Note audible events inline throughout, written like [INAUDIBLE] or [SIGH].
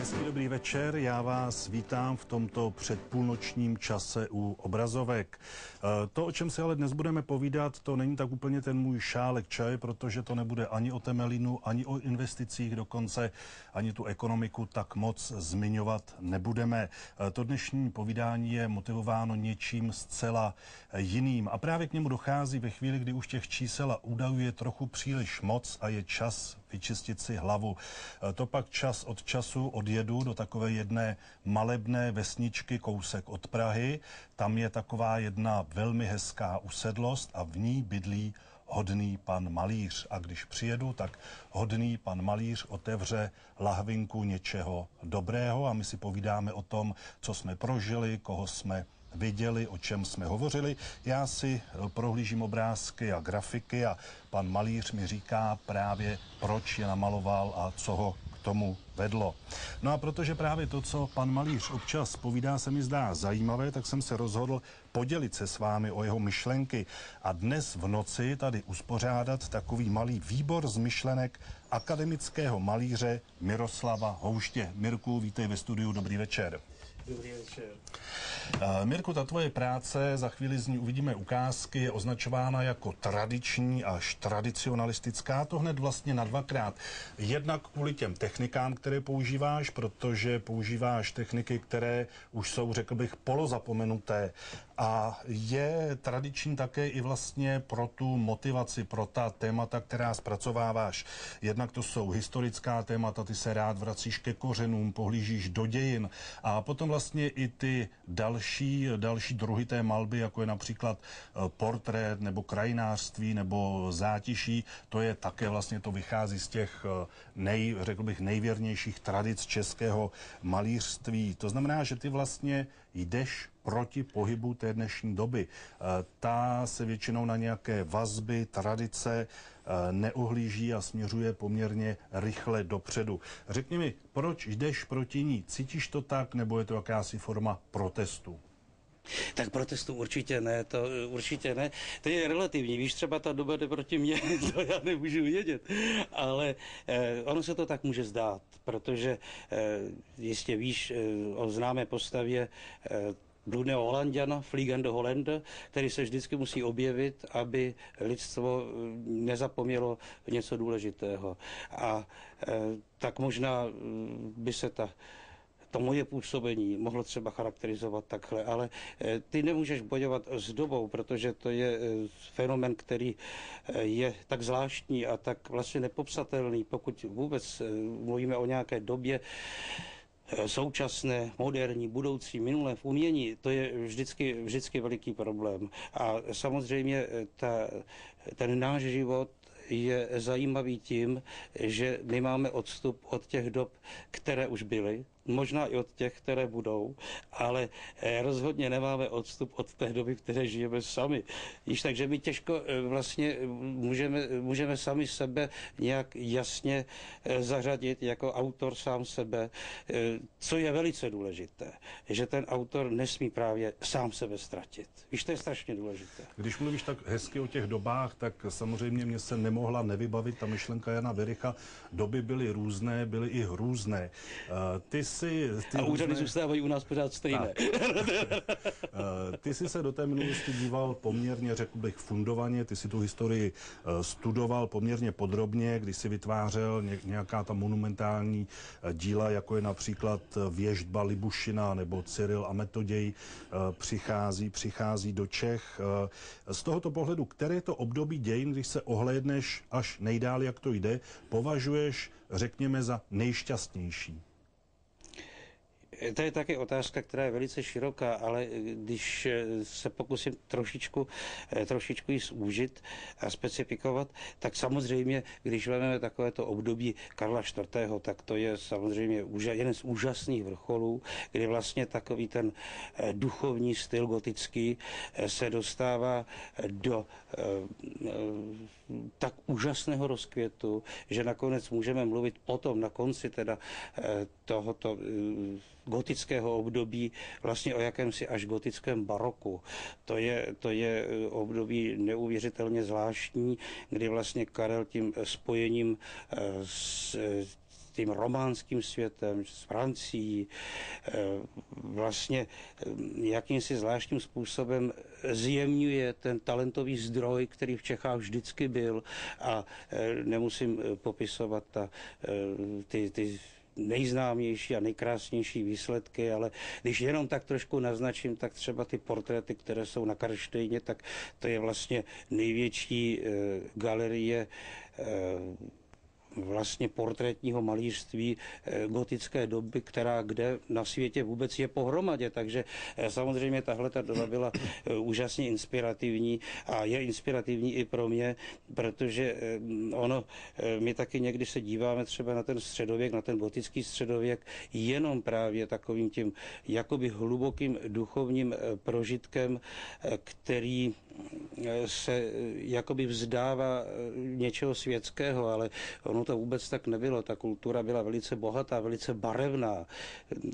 Hezký dobrý večer, já vás vítám v tomto předpůlnočním čase u obrazovek. E, to, o čem si ale dnes budeme povídat, to není tak úplně ten můj šálek čaje, protože to nebude ani o Temelinu, ani o investicích, dokonce ani tu ekonomiku tak moc zmiňovat nebudeme. E, to dnešní povídání je motivováno něčím zcela jiným a právě k němu dochází ve chvíli, kdy už těch čísel a údajů je trochu příliš moc a je čas vyčistit si hlavu. E, to pak čas od času odjedu do takové jedné malebné vesničky kousek od Prahy. Tam je taková jedna velmi hezká usedlost a v ní bydlí hodný pan malíř. A když přijedu, tak hodný pan malíř otevře lahvinku něčeho dobrého a my si povídáme o tom, co jsme prožili, koho jsme viděli, o čem jsme hovořili. Já si prohlížím obrázky a grafiky a pan malíř mi říká právě, proč je namaloval a co ho k tomu vedlo. No a protože právě to, co pan malíř občas povídá, se mi zdá zajímavé, tak jsem se rozhodl podělit se s vámi o jeho myšlenky a dnes v noci tady uspořádat takový malý výbor z myšlenek akademického malíře Miroslava Houště. Mirku, vítej ve studiu, dobrý večer. Mirku, ta tvoje práce, za chvíli z ní uvidíme ukázky, je označována jako tradiční až tradicionalistická. To hned vlastně na dvakrát. Jednak kvůli těm technikám, které používáš, protože používáš techniky, které už jsou, řekl bych, polozapomenuté. A je tradiční také i vlastně pro tu motivaci, pro ta témata, která zpracováváš. Jednak to jsou historická témata, ty se rád vracíš ke kořenům, pohlížíš do dějin a potom vlastně i ty další, další druhy té malby, jako je například eh, portrét nebo krajinářství nebo zátiší, to je také vlastně, to vychází z těch eh, nej, řekl bych, nejvěrnějších tradic českého malířství. To znamená, že ty vlastně jdeš proti pohybu té dnešní doby. Eh, ta se většinou na nějaké vazby, tradice neohlíží a směřuje poměrně rychle dopředu. Řekni mi, proč jdeš proti ní? Cítíš to tak, nebo je to jakási forma protestu? Tak protestu určitě ne, to určitě ne. To je relativní, víš, třeba ta doba jde proti mně, [LAUGHS] to já nemůžu vědět, ale eh, ono se to tak může zdát, protože eh, jistě víš eh, o známé postavě eh, bludného Holandiana, Fliegen de Hollande, který se vždycky musí objevit, aby lidstvo nezapomnělo něco důležitého. A tak možná mm, by se ta to moje působení mohlo třeba charakterizovat takhle, ale eh, ty nemůžeš bojovat s dobou, protože to je fenomen, který je tak zvláštní a tak vlastně nepopsatelný, pokud vůbec mluvíme o nějaké době, Eh, současné, moderní, budoucí, minulé v umění, to je vždycky, vždycky veliký problém. A samozřejmě eh, ta, ten náš život je zajímavý tím, že my máme odstup od těch dob, které už byly, možná i od těch, které budou, ale eh, rozhodně nemáme odstup od té doby, které žijeme sami. Již takže my těžko eh, vlastně eh, můžeme, můžeme sami sebe nějak jasně zařadit jako autor sám sebe, co je velice důležité, že ten autor nesmí právě sám sebe ztratit. Víš, to je strašně důležité. Když mluvíš tak hezky o těch dobách, tak samozřejmě mě se nemohla nevybavit ta myšlenka Jana Vericha. Doby byly různé, byly i hrůzné. Ty jsi... Ty a úřady různé... zůstávají u nás pořád stejné. [LAUGHS] Eh, ty jsi se do té minulosti díval poměrně, řekl bych, fundovaně, ty si tu historii eh, studoval poměrně podrobně, když si vytvářel nějaká ta monumentální eh, díla, jako je například věžba Libušina nebo Cyril a Metoděj přichází, přichází do Čech. Z tohoto pohledu, které to období dějin, když se ohlédneš až nejdál, jak to jde, považuješ, řekněme, za nejšťastnější? To je také otázka, která je velice široká, ale když se pokusím trošičku, trošičku ji zúžit a specifikovat, tak samozřejmě, když vezmeme takovéto období Karla IV., tak to je samozřejmě jeden z úžasných vrcholů, kdy vlastně takový ten eh, duchovní styl gotický eh, se dostává do eh, tak úžasného rozkvětu, že nakonec můžeme mluvit potom na konci teda tohoto gotického období, vlastně o jakémsi až gotickém baroku. To je, to je eh, období neuvěřitelně zvláštní, kdy vlastně Karel tím spojením eh, s tím románským světem, s Francií, vlastně jakýmsi zvláštním způsobem zjemňuje ten talentový zdroj, který v Čechách vždycky byl a nemusím popisovat ta, ty, ty nejznámější a nejkrásnější výsledky, ale když jenom tak trošku naznačím, tak třeba ty portréty, které jsou na Karlštejně, tak to je vlastně největší e, galerie e, vlastně portrétního malířství eh, gotické doby, která kde na světě vůbec je pohromadě. Takže eh, samozřejmě tahle ta doba byla eh, úžasně inspirativní a je inspirativní i pro mě, protože ono, my taky někdy se díváme třeba na ten středověk, na ten gotický středověk, jenom právě takovým tím jakoby hlubokým duchovním prožitkem, který se jakoby vzdává něčeho světského, ale ono to vůbec tak nebylo. Ta kultura byla velice bohatá, velice barevná.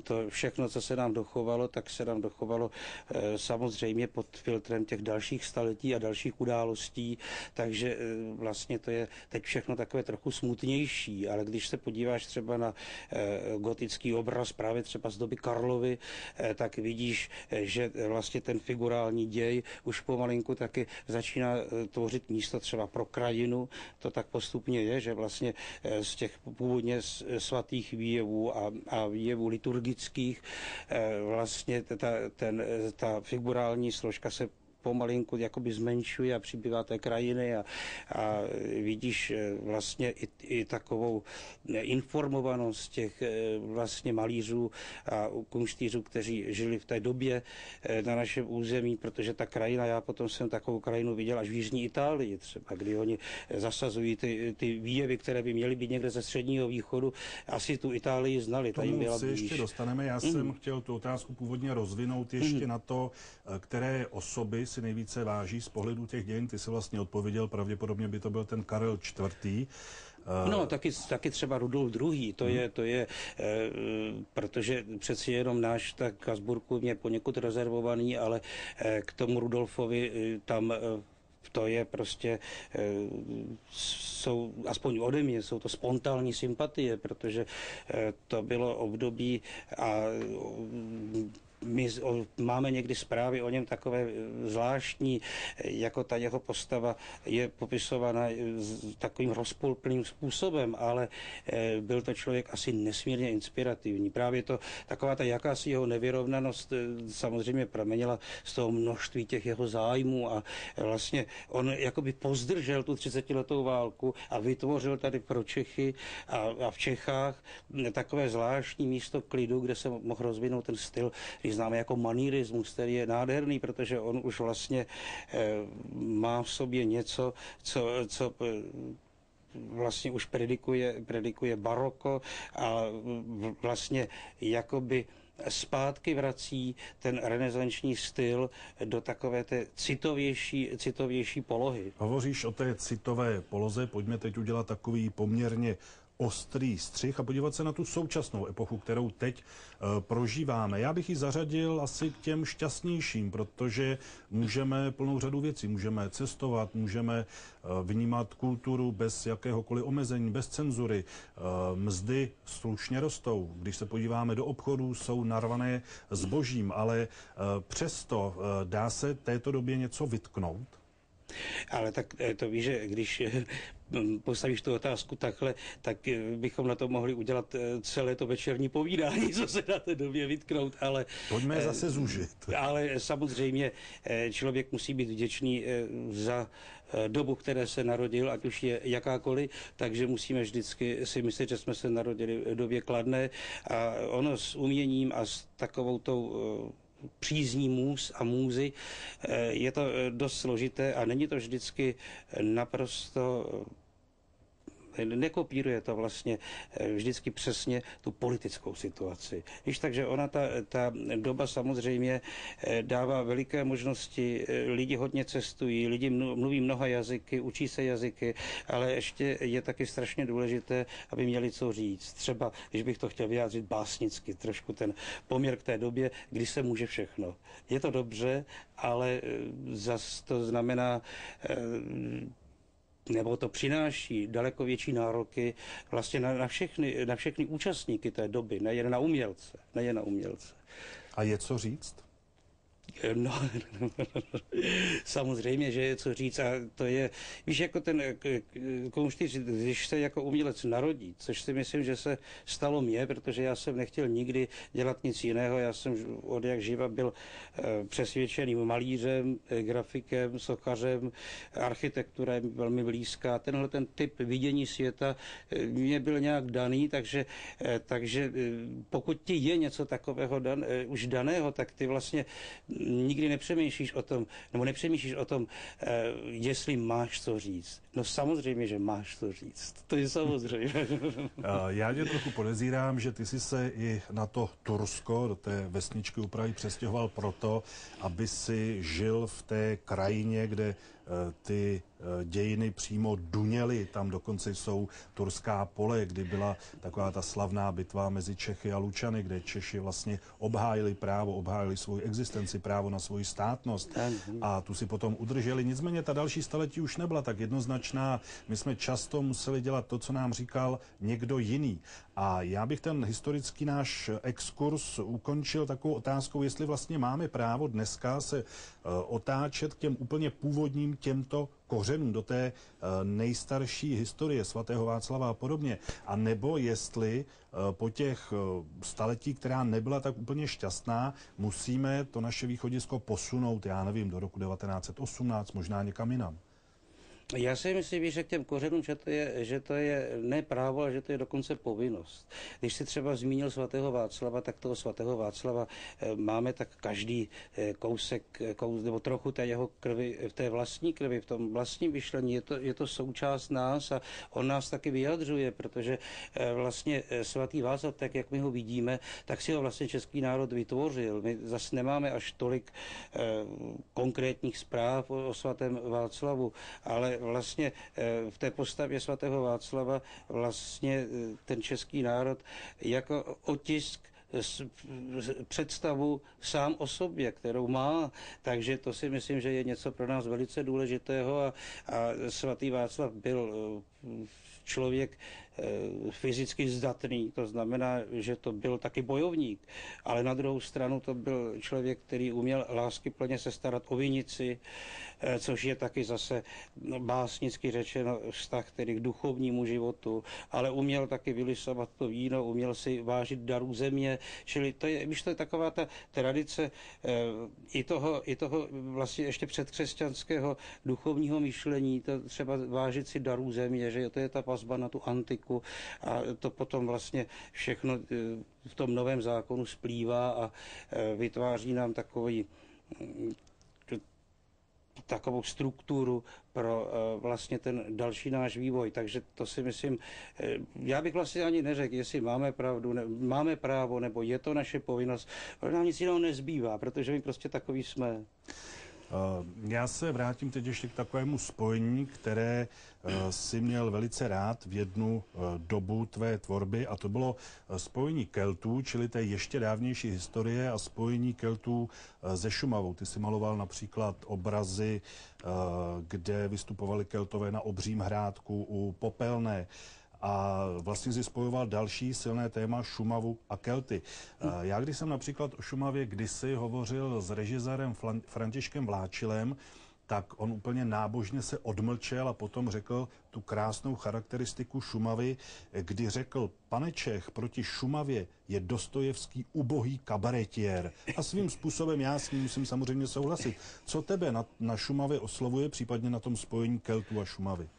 To všechno, co se nám dochovalo, tak se nám dochovalo eh, samozřejmě pod filtrem těch dalších staletí a dalších událostí, takže eh, vlastně to je teď všechno takové trochu smutnější, ale když se podíváš třeba na eh, gotický obraz právě třeba z doby Karlovy, tak vidíš, že vlastně ten figurální děj už pomalinku taky začíná tvořit místo třeba pro krajinu. To tak postupně je, že vlastně Eh, z těch původně svatých výjevů a, a výjevů liturgických. Eh, vlastně ta, ten, ta figurální složka se pomalinku jakoby zmenšuje a přibývá té krajiny a, a vidíš eh, vlastně i, i takovou informovanost těch eh, vlastně malířů a kunštířů, kteří žili v té době eh, na našem území, protože ta krajina, já potom jsem takovou krajinu viděl až v Jižní Itálii třeba, kdy oni zasazují ty, ty výjevy, které by měly být někde ze středního východu, asi tu Itálii znali. Tomu ta byla se blíž. ještě dostaneme. Já mm. jsem chtěl tu otázku původně rozvinout ještě mm. na to, které osoby si nejvíce váží z pohledu těch dějin? Ty se vlastně odpověděl, pravděpodobně by to byl ten Karel IV. Eh, no, taky, taky třeba Rudolf II. To hmm. je, to je, e, protože přeci jenom náš tak Kasburku je poněkud rezervovaný, ale e, k tomu Rudolfovi e, tam e, to je prostě, jsou, aspoň ode mě, jsou to spontánní sympatie, protože to bylo období a my máme někdy zprávy o něm takové e, zvláštní, e, jako ta jeho postava je popisována e, takovým rozpolplným způsobem, ale byl to člověk asi nesmírně inspirativní. Právě to, taková ta jakási jeho nevyrovnanost samozřejmě pramenila z toho množství těch jeho zájmů a vlastně on jakoby pozdržel tu 30 letou válku a vytvořil tady pro Čechy a, a v Čechách takové zvláštní místo klidu, kde se mohl rozvinout ten styl, který známe jako manírismus, který je nádherný, protože on už vlastně eh, má v sobě něco, co, co eh, vlastně už predikuje, predikuje baroko a vlastně jakoby zpátky vrací ten renesanční styl do takové té citovější, citovější polohy. Hovoříš o té citové poloze, pojďme teď udělat takový poměrně ostrý střih a podívat se na tu současnou epochu, kterou teď e, prožíváme. Já bych ji zařadil asi k těm šťastnějším, protože můžeme plnou řadu věcí. Můžeme cestovat, můžeme e, vnímat kulturu bez jakéhokoliv omezení, bez cenzury. E, mzdy slušně rostou. Když se podíváme do obchodů, jsou narvané zbožím, ale přesto dá se této době něco vytknout? Ale tak e, to víš, že když postavíš tu otázku takhle, tak eh, bychom na to mohli udělat eh, celé to večerní povídání, [LAUGHS] co se na té době vytknout, ale... Pojďme eh, zase zúžit. Ale samozřejmě člověk musí být vděčný za dobu, které se narodil, ať už je jakákoliv, takže musíme vždycky si myslet, že jsme se narodili v době kladné a ono s uměním a s takovou tou přízní můz a můzy. Je to dost složité a není to vždycky naprosto nekopíruje to vlastně eh, vždycky přesně tu politickou situaci. Víš, takže ona, ta, ta doba samozřejmě eh, dává veliké možnosti, eh, lidi hodně cestují, lidi mluví mnoha jazyky, učí se jazyky, ale ještě je taky strašně důležité, aby měli co říct. Třeba, když bych to chtěl vyjádřit básnicky, trošku ten poměr k té době, kdy se může všechno. Je to dobře, ale zas to znamená nebo to přináší daleko větší nároky vlastně na, na, všechny, na všechny účastníky té doby, nejen na umělce. Nejen na umělce. A je co říct? No, [LAUGHS] samozřejmě, že je co říct a to je, víš, jako ten konštýř, když se jako umělec narodí, což si myslím, že se stalo mně, protože já jsem nechtěl nikdy dělat nic jiného, já jsem od jak živa byl eh, přesvědčeným malířem, eh, grafikem, sochařem, architektura je velmi blízká. Tenhle ten typ vidění světa eh, mě byl nějak daný, takže, takže pokud ti je něco takového dan, už daného, tak ty vlastně nikdy nepřemýšlíš o tom, nebo nepřemýšlíš o tom, eh, jestli máš co říct. No samozřejmě, že máš co říct. To je samozřejmě. [LAUGHS] Já tě trochu podezírám, že ty jsi se i na to Tursko, do té vesničky u Prahy přestěhoval proto, aby si žil v té krajině, kde Eh, ty eh, dějiny přímo duněly. Tam dokonce jsou turská pole, kdy byla taková ta slavná bitva mezi Čechy a Lučany, kde Češi vlastně obhájili právo, obhájili svou existenci, právo na svoji státnost a tu si potom udrželi. Nicméně ta další staletí už nebyla tak jednoznačná. My jsme často museli dělat to, co nám říkal někdo jiný. A já bych ten historický náš exkurs ukončil takovou otázkou, jestli vlastně máme právo dneska se eh, otáčet k těm úplně původním těmto kořenům, do té eh, nejstarší historie svatého Václava a podobně. A nebo jestli eh, po těch staletí, která nebyla tak úplně šťastná, musíme to naše východisko posunout, já nevím, do roku 1918, možná někam jinam. Já si myslím, že k těm kořenům, že to, je, že to je ne právo, ale že to je dokonce povinnost. Když si třeba zmínil svatého Václava, tak toho svatého Václava eh, máme tak každý eh, kousek, eh, kous, nebo trochu té jeho krvi, v té vlastní krvi, v tom vlastním vyšlení. Je to, je to součást nás a on nás taky vyjadřuje, protože vlastně svatý Václav, tak jak my ho vidíme, tak si ho vlastně český národ vytvořil. My zase nemáme až tolik konkrétních zpráv o svatém Václavu, ale vlastně eh, v té postavě svatého Václava vlastně eh, ten český národ jako otisk představu sám o sobě, kterou má. Takže to si myslím, že je něco pro nás velice důležitého. A, a svatý Václav byl eh, člověk fyzicky zdatný, to znamená, že to byl taky bojovník, ale na druhou stranu to byl člověk, který uměl lásky plně se starat o vinici, což je taky zase no, básnicky řečeno vztah tedy k duchovnímu životu, ale uměl taky vylisovat to víno, uměl si vážit darů země, čili to je, víš, to je taková ta tradice eh, i toho, i toho vlastně ještě předkřesťanského duchovního myšlení, to třeba vážit si darů země, že to je ta pazba na tu antiku a to potom vlastně všechno eh, v tom novém zákonu splývá a vytváří nám takový takovou strukturu pro eh, vlastně ten další náš vývoj. Takže to si myslím, eh, já bych vlastně ani neřekl, jestli máme pravdu, ne, máme právo, nebo je to naše povinnost, ale nám nic jiného nezbývá, protože my prostě takový jsme. Eh, já se vrátím teď ještě k takovému spojení, které si měl velice rád v jednu eh, dobu tvé tvorby a to bylo spojení Keltů, čili té ještě dávnější historie a spojení Keltů ze Šumavou. Ty si maloval například obrazy, kde vystupovali Keltové na obřím hrádku u Popelné a vlastně si spojoval další silné téma Šumavu a Kelty. Já když jsem například o Šumavě kdysi hovořil s režisérem Františkem Vláčilem, tak on úplně nábožně se odmlčel a potom řekl tu krásnou charakteristiku Šumavy, kdy řekl, pane Čech, proti Šumavě je Dostojevský ubohý kabaretier. A svým způsobem já s ním musím samozřejmě souhlasit. Co tebe na, na Šumavě oslovuje, případně na tom spojení Keltu a Šumavy?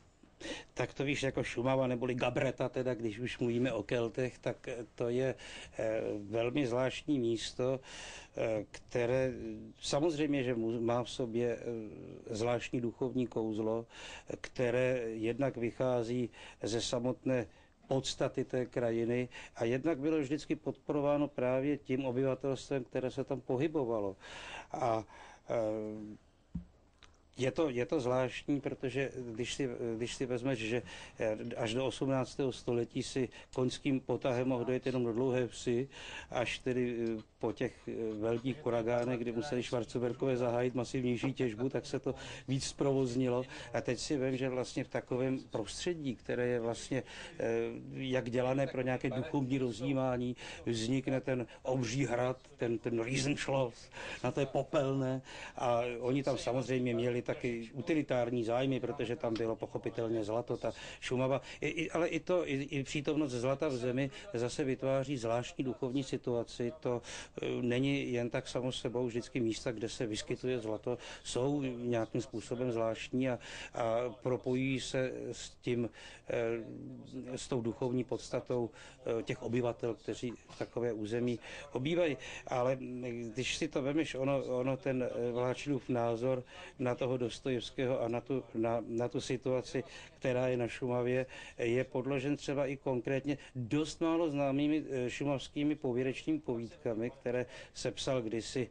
Tak to víš, jako Šumava neboli Gabreta, teda když už mluvíme o Keltech, tak to je eh, velmi zvláštní místo, eh, které samozřejmě, že má v sobě eh, zvláštní duchovní kouzlo, které jednak vychází ze samotné podstaty té krajiny a jednak bylo vždycky podporováno právě tím obyvatelstvem, které se tam pohybovalo. A je to, je to zvláštní, protože když si, když si vezmeš, že až do 18. století si koňským potahem mohl dojet jenom do dlouhé vsi, až tedy eh, po těch eh, velkých kuragánech, kdy museli Švarcoberkové zahájit masivnější těžbu, tak se to víc zprovoznilo. A teď si vím, že vlastně v takovém prostředí, které je vlastně eh, jak dělané pro nějaké duchovní rozjímání, vznikne ten obří hrad, ten, ten Riesenschloss, na té popelné. A oni tam samozřejmě měli taky utilitární zájmy, protože tam bylo pochopitelně zlato, ta Šumava. I, i, ale i to, i, i přítomnost zlata v zemi zase vytváří zvláštní duchovní situaci. To e, není jen tak samo sebou, vždycky místa, kde se vyskytuje zlato, jsou nějakým způsobem zvláštní a, a propojí se s tím, e, s tou duchovní podstatou e, těch obyvatel, kteří takové území obývají. Ale když si to vemeš, ono, ono ten Vláčilův názor na toho Dostojevského a na tu, na, na tu situaci, která je na Šumavě, je podložen třeba i konkrétně dost málo známými eh, šumavskými pověrečnými povídkami, které sepsal kdysi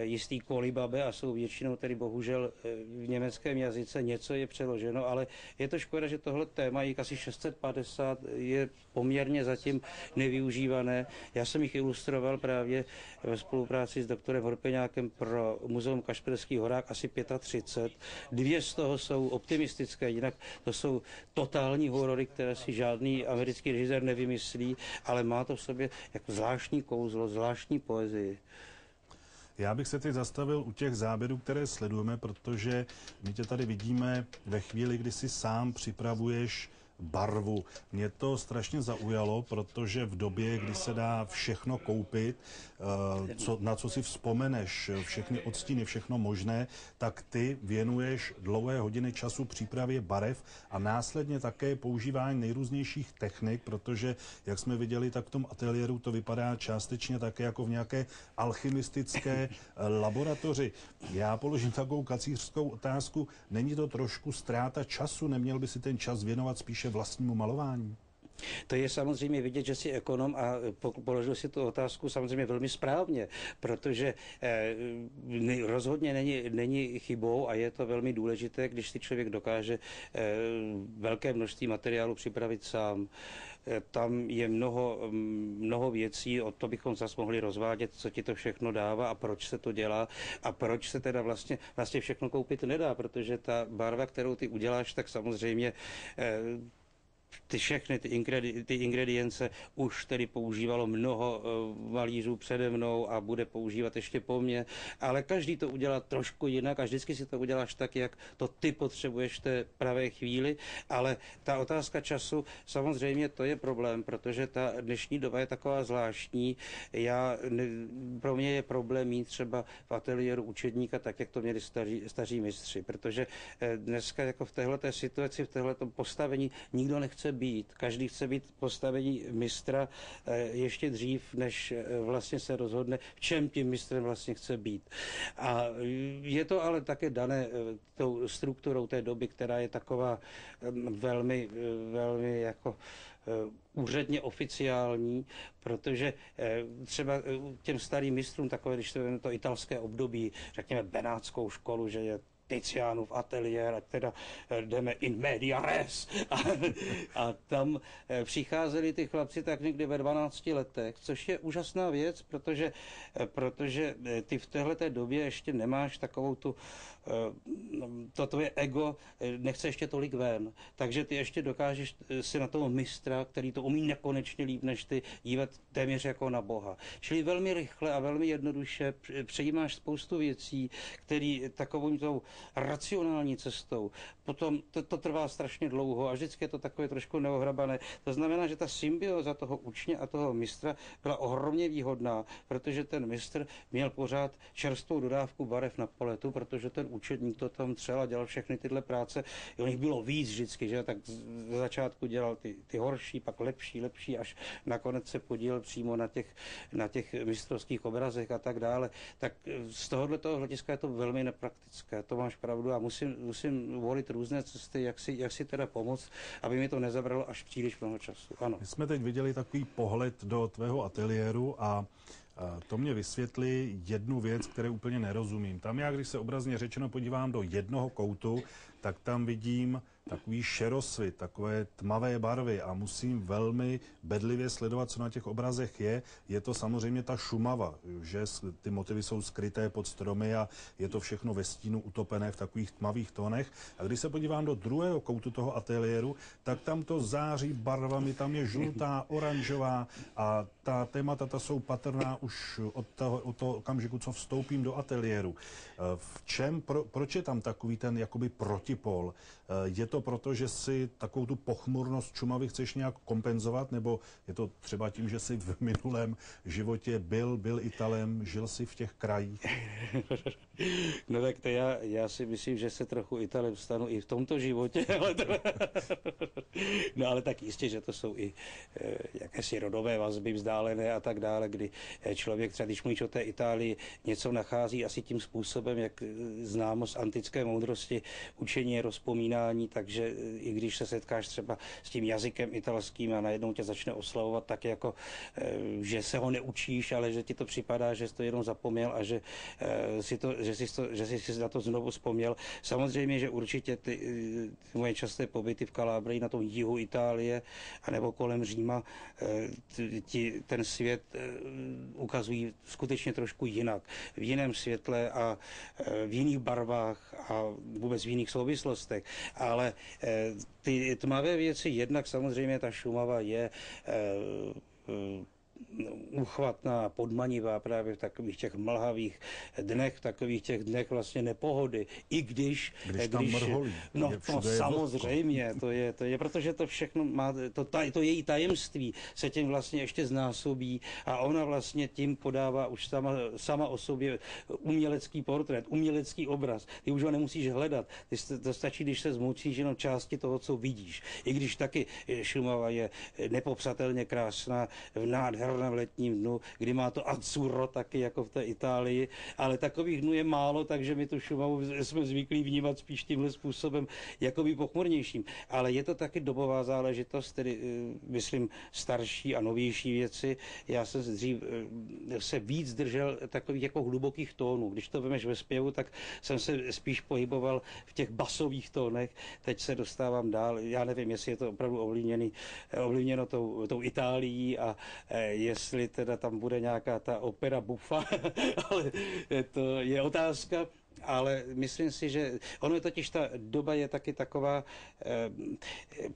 jistý kolibabe a jsou většinou tedy bohužel eh, v německém jazyce, něco je přeloženo, ale je to škoda, že tohle téma, jich asi 650, je poměrně zatím nevyužívané. Já jsem jich ilustroval právě ve spolupráci s doktorem Horpeňákem pro Muzeum Kašperský horák asi 35. Dvě z toho jsou optimistické, jinak to jsou totální horory, které si žádný americký režisér nevymyslí, ale má to v sobě jako zvláštní kouzlo, zvláštní poezii. Já bych se teď zastavil u těch záběrů, které sledujeme, protože my tě tady vidíme ve chvíli, kdy si sám připravuješ barvu. Mě to strašně zaujalo, protože v době, kdy se dá všechno koupit, co, na co si vzpomeneš, všechny odstíny, všechno možné, tak ty věnuješ dlouhé hodiny času přípravě barev a následně také používání nejrůznějších technik, protože, jak jsme viděli, tak v tom ateliéru to vypadá částečně také jako v nějaké alchymistické eh, laboratoři. Já položím takovou kacířskou otázku. Není to trošku ztráta času? Neměl by si ten čas věnovat spíše vlastnímu malování? To je samozřejmě vidět, že jsi ekonom a položil si tu otázku samozřejmě velmi správně, protože eh, rozhodně není, není chybou a je to velmi důležité, když si člověk dokáže eh, velké množství materiálu připravit sám. Eh, tam je mnoho, mm, mnoho věcí, o to bychom zase mohli rozvádět, co ti to všechno dává a proč se to dělá a proč se teda vlastně, vlastně všechno koupit nedá, protože ta barva, kterou ty uděláš, tak samozřejmě ty všechny ty, ingredi, ty ingredience už tedy používalo mnoho uh, malířů přede mnou a bude používat ještě po mně, ale každý to udělá trošku jinak a vždycky si to uděláš tak, jak to ty potřebuješ v té pravé chvíli, ale ta otázka času, samozřejmě to je problém, protože ta dnešní doba je taková zvláštní. Já, ne, pro mě je problém mít třeba v ateliéru učedníka tak, jak to měli staří, staří mistři, protože eh, dneska jako v téhle situaci, v téhle postavení nikdo nechce být. Každý chce být postavení mistra eh, ještě dřív, než eh, vlastně se rozhodne, v čem tím mistrem vlastně chce být. A je to ale také dané eh, tou strukturou té doby, která je taková velmi, velmi jako úředně oficiální, protože třeba těm starým mistrům, takové, když to to italské období, řekněme Benátskou školu, že je Tizianův ateliér, ať teda eh, jdeme in media res. A, a tam eh, přicházeli ty chlapci tak někdy ve 12 letech, což je úžasná věc, protože, eh, protože ty v téhle době ještě nemáš takovou tu Eh, to tvoje ego nechce ještě tolik ven. Takže ty ještě dokážeš si na toho mistra, který to umí nekonečně líp než ty, dívat téměř jako na Boha. Čili velmi rychle a velmi jednoduše přejímáš spoustu věcí, který takovou tou racionální cestou. Potom to, to trvá strašně dlouho a vždycky je to takové trošku neohrabané. To znamená, že ta symbioza toho učně a toho mistra byla ohromně výhodná, protože ten mistr měl pořád čerstvou dodávku barev na paletu, protože ten učedník to tam třel a dělal všechny tyhle práce. I o nich bylo víc vždycky, že tak ze začátku dělal ty, ty horší, pak lepší, lepší, až nakonec se podílel přímo na těch, na těch mistrovských obrazech a tak dále. Tak z tohohle toho hlediska je to velmi nepraktické, to máš pravdu a musím, musím volit různé cesty, jak si, jak si teda pomoct, aby mi to nezabralo až příliš mnoho času. Ano. My jsme teď viděli takový pohled do tvého ateliéru a To mě vysvětlí jednu věc, které úplně nerozumím. Tam já, když se obrazně řečeno podívám do jednoho koutu, tak tam vidím takový šerosvit, takové tmavé barvy a musím velmi bedlivě sledovat, co na těch obrazech je. Je to samozřejmě ta šumava, že ty motivy jsou skryté pod stromy a je to všechno ve stínu utopené v takových tmavých tónech. A když se podívám do druhého koutu toho ateliéru, tak tam to září barvami, tam je žlutá, oranžová a ta témata ta jsou patrná už od toho, od toho okamžiku, co vstoupím do ateliéru. V čem, pro, proč je tam takový ten jakoby protipol? Je to proto, že si takovou tu pochmurnost Čumavy chceš nějak kompenzovat, nebo je to třeba tím, že jsi v [LAUGHS] minulém životě byl, byl Italem, žil si v těch krajích? [LAUGHS] No tak to já, já si myslím, že se trochu Italem stanu i v tomto životě, [LAUGHS] ale to... no ale tak jistě, že to jsou i e, jakési rodové vazby vzdálené a tak dále, kdy eh, člověk třeba, když mluvíš o té Itálii, něco nachází asi tím způsobem, jak eh, známo z antické moudrosti, učení, rozpomínání, takže i když se setkáš třeba s tím jazykem italským a najednou tě začne oslavovat tak jako, e, že se ho neučíš, ale že ti to připadá, že jsi to jenom zapomněl a že e, si to, že jsi, to, že jsi si na to znovu vzpomněl. Samozřejmě, že určitě ty, ty moje časté pobyty v Kalábrii na tom jihu Itálie anebo kolem Říma ti, ten svět ukazují skutečně trošku jinak, v jiném světle a v jiných barvách a vůbec v jiných souvislostech. Ale ty tmavé věci, jednak samozřejmě ta Šumava je uchvatná, podmanivá právě v takových těch mlhavých dnech, v takových těch dnech vlastně nepohody. I když... Když tam když, mrholí. No, no samozřejmě, to je, to je, protože to všechno má, to, taj, to její tajemství se tím vlastně ještě znásobí a ona vlastně tím podává už sama, sama o sobě umělecký portrét, umělecký obraz. Ty už ho nemusíš hledat. Ty, to stačí, když se zmoučíš jenom části toho, co vidíš. I když taky Šumava je nepopsatelně krásná, v nádherné v letním dnu, kdy má to azzurro taky jako v té Itálii, ale takových dnů je málo, takže my tu Šumavu jsme zvyklí vnímat spíš tímhle způsobem jakoby pochmurnějším. Ale je to taky dobová záležitost, tedy eh, myslím starší a novější věci. Já jsem dřív eh, se víc držel takových jako hlubokých tónů. Když to vemeš ve zpěvu, tak jsem se spíš pohyboval v těch basových tónech. Teď se dostávám dál. Já nevím, jestli je to opravdu ovlivněný, ovlivněno tou, tou Itálií a eh, jestli teda tam bude nějaká ta opera bufa, [LAUGHS] ale to je otázka. Ale myslím si, že ono je totiž ta doba je taky taková, eh,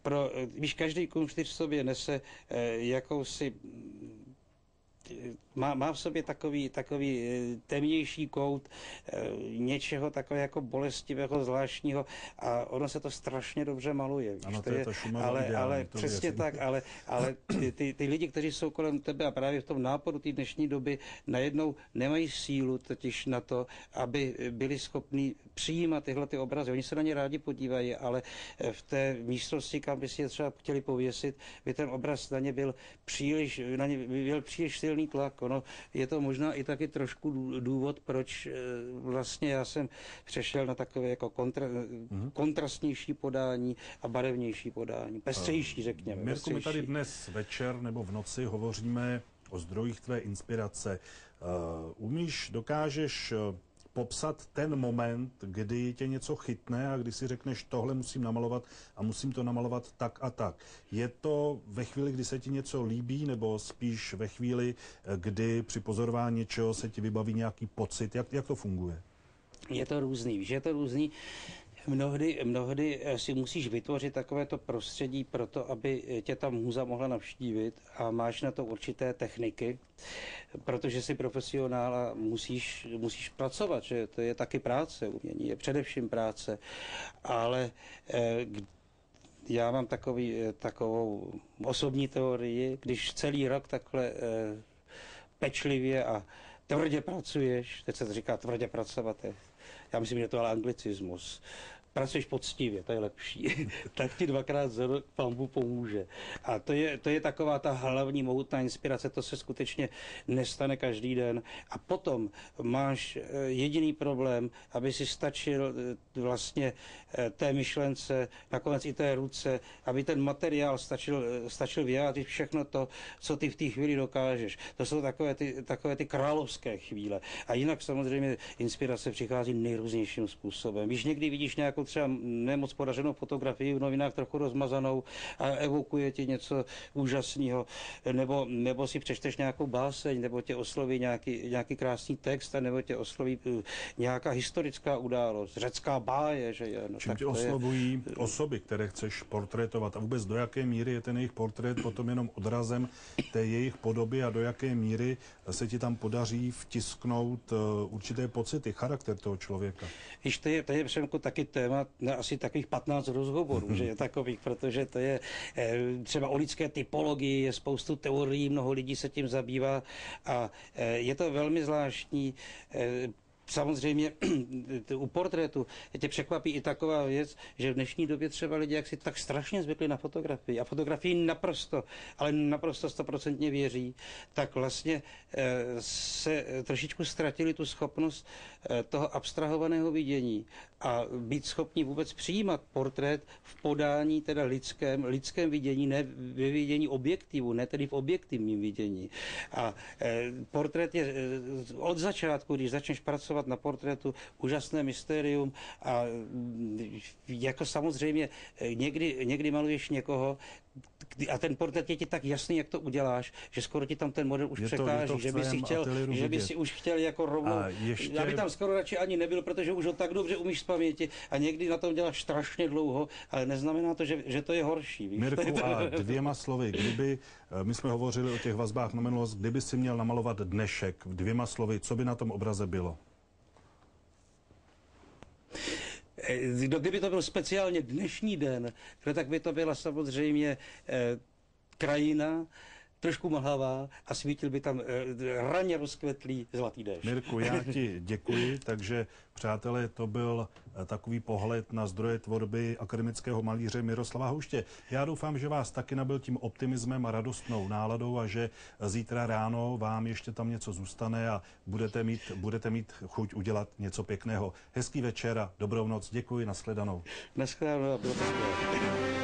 pro, víš, každý kunštyř v sobě nese eh, jakousi má, má v sobě takový, takový eh, temnější kout eh, něčeho takového jako bolestivého, zvláštního a ono se to strašně dobře maluje. Víš? Ano, to je, to ale, ale přesně věc. tak, ale, ale ty, ty, ty lidi, kteří jsou kolem tebe a právě v tom náporu té dnešní doby najednou nemají sílu totiž na to, aby byli schopni přijímat tyhle ty obrazy. Oni se na ně rádi podívají, ale eh, v té místnosti, kam by si je třeba chtěli pověsit, by ten obraz na ně byl příliš, na ně byl příliš silný tlak ono je to možná i taky trošku důvod, proč eh, vlastně já jsem přešel na takové jako kontra, mm-hmm. kontrastnější podání a barevnější podání, pestřejší, řekněme. Mirku, my tady dnes večer nebo v noci hovoříme o zdrojích tvé inspirace. Uh, umíš, dokážeš popsat ten moment, kdy tě něco chytne a kdy si řekneš, tohle musím namalovat a musím to namalovat tak a tak. Je to ve chvíli, kdy se ti něco líbí, nebo spíš ve chvíli, kdy při pozorování něčeho se ti vybaví nějaký pocit? Jak, jak to funguje? Je to různý, víš, je to různý. Mnohdy, mnohdy eh, si musíš vytvořit takovéto prostředí pro to, aby eh, tě ta můza mohla navštívit a máš na to určité techniky, protože jsi profesionál a musíš, musíš pracovat, že to je taky práce, umění je především práce, ale eh, já mám takový, takovou osobní teorii, když celý rok takhle pečlivě a tvrdě pracuješ, teď se to říká tvrdě pracovat, já myslím, že to je anglicismus, pracuješ poctivě, to je lepší, [LAUGHS] tak ti dvakrát za rok pambu pomůže. A to je, to je taková ta hlavní mohutná inspirace, to se skutečně nestane každý den. A potom máš eh, jediný problém, aby si stačil eh, vlastně eh, té myšlence, nakonec i té ruce, aby ten materiál stačil, stačil vyjádřit všechno to, co ty v té chvíli dokážeš. To jsou takové ty, takové ty královské chvíle. A jinak samozřejmě inspirace přichází nejrůznějším způsobem. Víš, někdy vidíš nějakou třeba nemoc podařenou fotografii v novinách trochu rozmazanou a evokuje ti něco úžasného, nebo, nebo si přečteš nějakou báseň, nebo tě osloví nějaký, nějaký krásný text, a nebo tě osloví uh, nějaká historická událost, řecká báje, že je. No, Čím tě oslovují je... osoby, které chceš portrétovat a vůbec do jaké míry je ten jejich portrét potom jenom odrazem té jejich podoby a do jaké míry se ti tam podaří vtisknout uh, určité pocity, charakter toho člověka. Víš, to je, to je Přemku, taky téma na asi takových 15 rozhovorů, že je [LAUGHS] takových, protože to je eh, třeba o lidské typologii, je spoustu teorií, mnoho lidí se tím zabývá a eh, je to velmi zvláštní eh, samozřejmě [CLEARS THROAT] u portrétu tě překvapí i taková věc, že v dnešní době třeba lidi jak si tak strašně zvykli na fotografii a fotografii naprosto, ale naprosto stoprocentně věří, tak vlastně se trošičku ztratili tu schopnost toho abstrahovaného vidění a být schopni vůbec přijímat portrét v podání teda lidském, lidském vidění, ne ve vidění objektivu, ne tedy v objektivním vidění. A e, portrét je e, od začátku, když začneš pracovat na portrétu, úžasné mystérium a jako samozřejmě někdy, někdy maluješ někoho, a ten portrét je ti tak jasný, jak to uděláš, že skoro ti tam ten model už překáží, že by si chtěl, že by si už chtěl jako rovnou, ještě... aby tam skoro radši ani nebyl, protože už ho tak dobře umíš z paměti a někdy na tom děláš strašně dlouho, ale neznamená to, že, že to je horší. Víš? Mirku, a dvěma slovy, kdyby, eh, my jsme hovořili o těch vazbách na minulost, kdyby si měl namalovat dnešek dvěma slovy, co by na tom obraze bylo? No, kdyby to byl speciálně dnešní den, no, tak by to byla samozřejmě eh, krajina, trošku mlhavá a svítil by tam e, raně rozkvetlý zlatý déšť. Mirku, já [LAUGHS] ti děkuji, takže přátelé, to byl e, takový pohled na zdroje tvorby akademického malíře Miroslava Houště. Já doufám, že vás taky nabil tím optimismem a radostnou náladou a že zítra ráno vám ještě tam něco zůstane a budete mít, budete mít chuť udělat něco pěkného. Hezký večer a dobrou noc. Děkuji, nashledanou. Nashledanou a bylo to skvělé.